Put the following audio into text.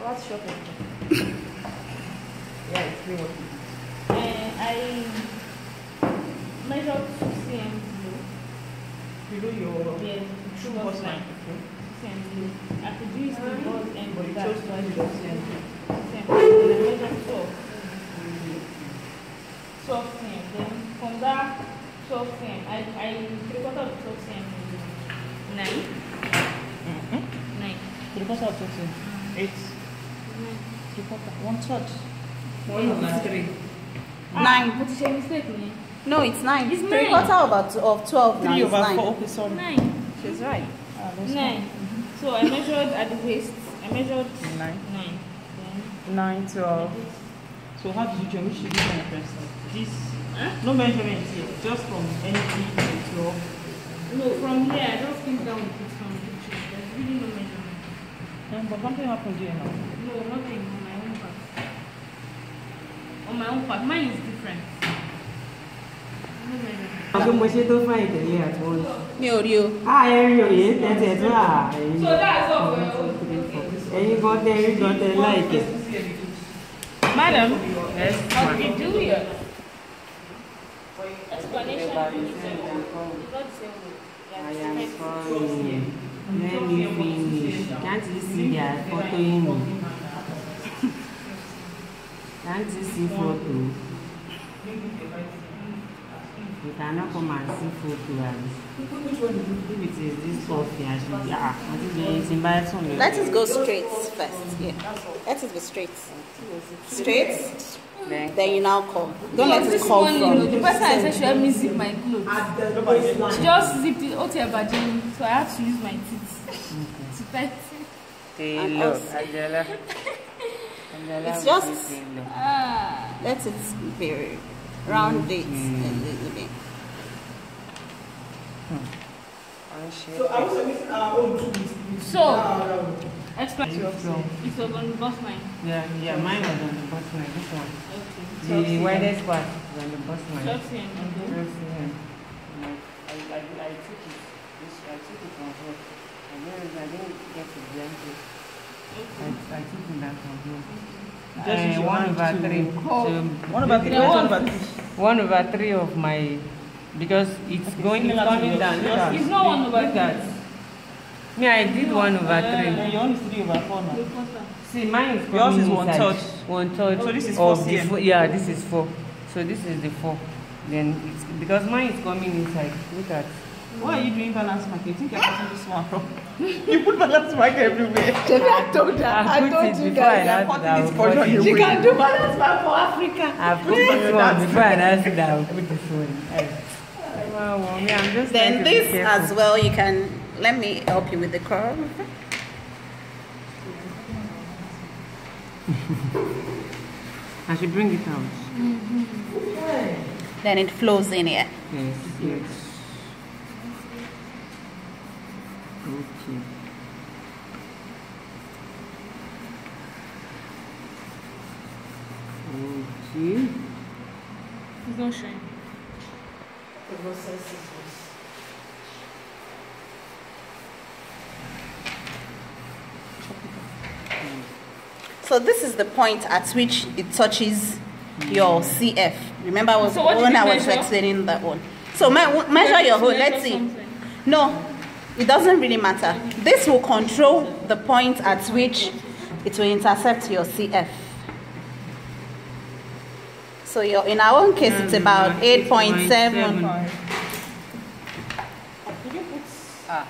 What's shopping? Yeah, explain what is. And I measured 2 cm below. Below your Yeah, true bust line. Okay. 2 cm below. I could use the bust end But of you that. chose to use chose your cm. 2 cm. And I measured 12. 12 cm. Then from that 12 cm, I, I three quarter of 12 cm is 9. Mm-hmm. 9. Three quarter of two Eight. 9. Three quarter. One third. One over three. Nine. But it's a mistake, man. No, it's nine. It's Three nine. quarter of, of 12 Three is over nine. four. Okay, sorry. 9. She's right. Ah, that's Nine. So I measured at the waist. I measured Nine. nine. Then Nine, twelve. So how did you join? Which did you join first? This. No measurement here. Just from anything to twelve. no, from here I just came down with it from the picture. There's really no measurement. Um, but something happened here now. No, nothing on my own part. On my own part, mine is different. Àgbẹ̀ mo ṣe tó fún ìtẹ̀lé àti wọn. Mi ò rí o. À ẹ rí òye tẹ̀tẹ̀ tó à ẹ̀yin. So that's all. Ẹ̀yin gan tẹ rí gan tẹ láìkẹ̀. Madam. Yes. How did you do it? Explanation. It's not the same way. I am sorry. Let me finish. Can't you see they are photoing me? Can't you see photo? You cannot come and see photo abi. If it is this coffee, I should be ah. I think there is in buy some. Let us go straight first. Yeah. Let us be straight. Straight. Then you now come. Don't let it this come morning, you know, the person I said she help me zip my clothes. She just zipped it out here, but then, so I had to use my teeth to tighten. Taylor, Angela. Angela. It's just- will say Ah. Let it be round it a little bit. So I was missing our own two weeks. So, explain to yourself. So, It's on the bust line. yeah, yeah, mine was on the bust line. This one. Okay. The widest part was on the bust line. 12 cm. Yes, yeah. I, I, I took it. This, I took it from her. I didn't, I didn't get it blanket. I, I took it back from her. Just Uh, use one over three. Oh. One over three. One one. over three. one over three of my because it's going it's to coming yours. down. Look It's not one over look at. Me, I did one over And three. your own is three over four now. See, mine is Yours is one inside. third. One third. So this is four the four- Yeah, this is four. So this is the four. Then it's because mine is coming inside. Look at. Why are you doing balance mark? You think you're cutting this one from? you put balance mark everywhere. I told her. I put it I You're announced cutting that I this will portion put it. away. can do balance back for Africa. I put this one before I announced that I will put this one. Hey. Well, well, me, I'm just Then this as well, you can, let me help you with the curve. I should bring it out. Then it flows in here. Yes, yes. Okay. Okay. It's not. So this is the point at which it touches your CF. Remember I was, So when I was explaining that one. So me- measure your hole. Let's see. Something. No, it doesn't really matter. This will control the point at which it will intercept your CF. So your, in our own case, it's about 8.7. Did you put Ah,